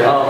네. 아,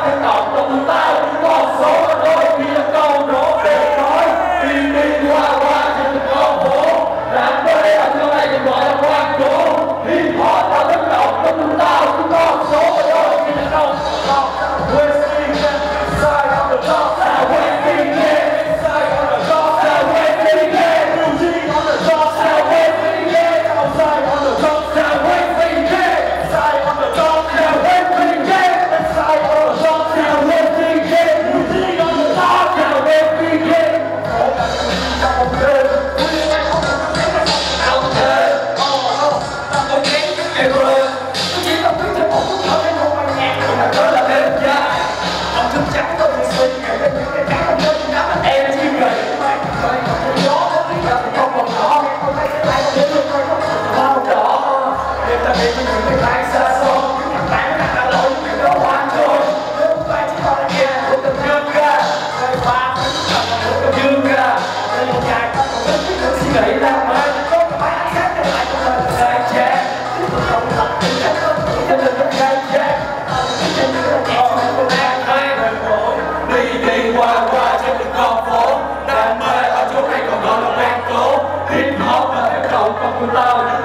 fundamental. Tá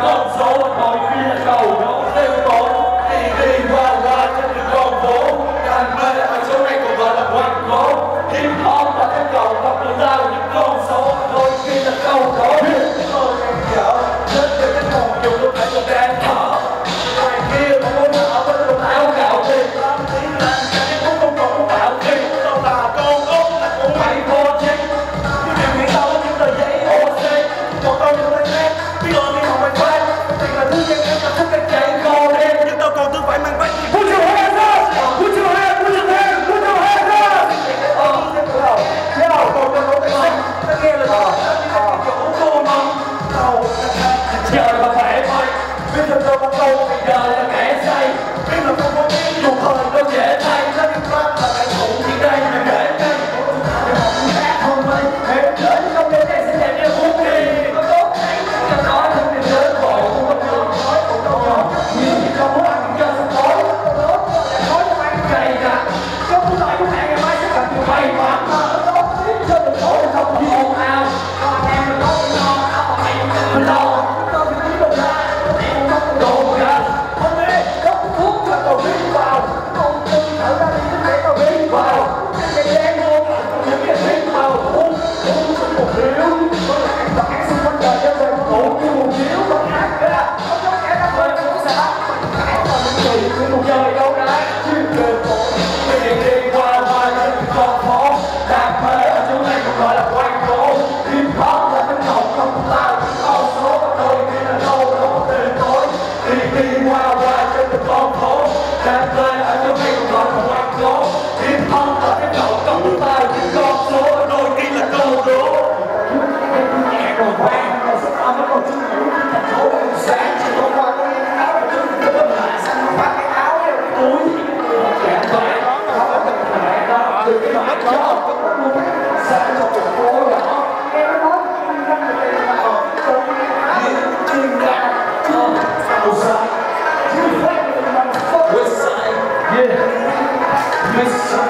Gott so 하고 West side. Yeah. West side.